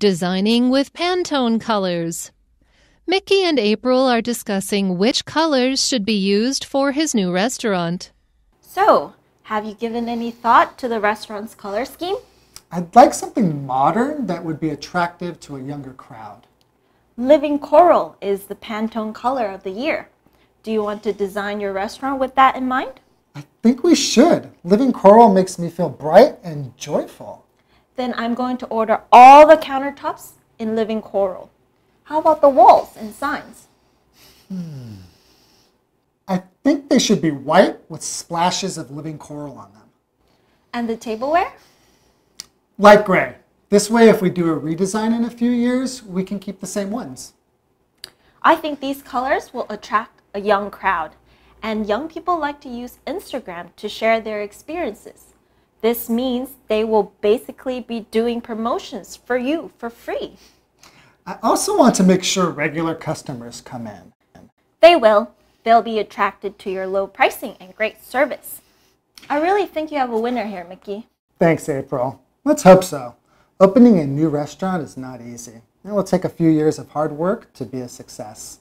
Designing with Pantone colors. Mickey and April are discussing which colors should be used for his new restaurant. So, have you given any thought to the restaurant's color scheme? I'd like something modern that would be attractive to a younger crowd. Living coral is the Pantone color of the year. Do you want to design your restaurant with that in mind? I think we should. Living coral makes me feel bright and joyful. Then I'm going to order all the countertops in living coral. How about the walls and signs? Hmm. I think they should be white with splashes of living coral on them. And the tableware? Light gray. This way, if we do a redesign in a few years, we can keep the same ones. I think these colors will attract a young crowd, and young people like to use Instagram to share their experiences. This means they will basically be doing promotions for you for free. I also want to make sure regular customers come in. They will. They'll be attracted to your low pricing and great service. I really think you have a winner here, Mickey. Thanks, April. Let's hope so. Opening a new restaurant is not easy. It will take a few years of hard work to be a success.